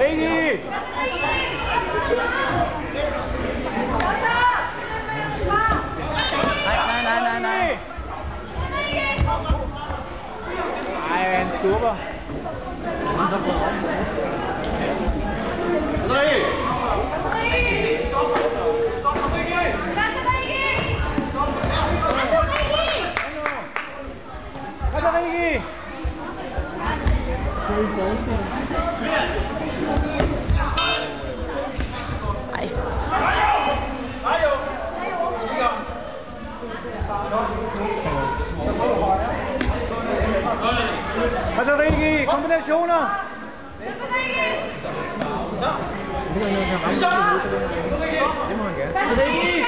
Baby! Này, này, này, này. Ai em cứu không? Đây! Thank you. Katariki, kombinationer! Det må han gerne. Katariki!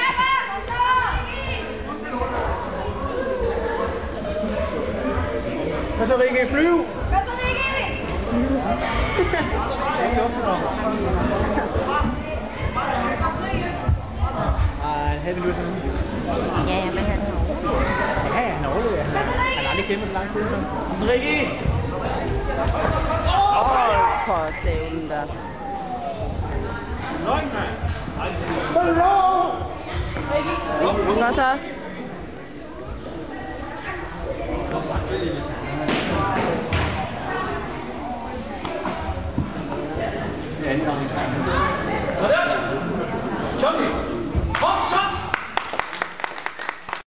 Flyv! Katariki! Det er. Ja, men kiếm một lái xuống không? Andrei! Oh, for Seunda. Hello! Nó sao? Hãy subscribe cho kênh Ghiền Mì Gõ Để không bỏ lỡ những video hấp dẫn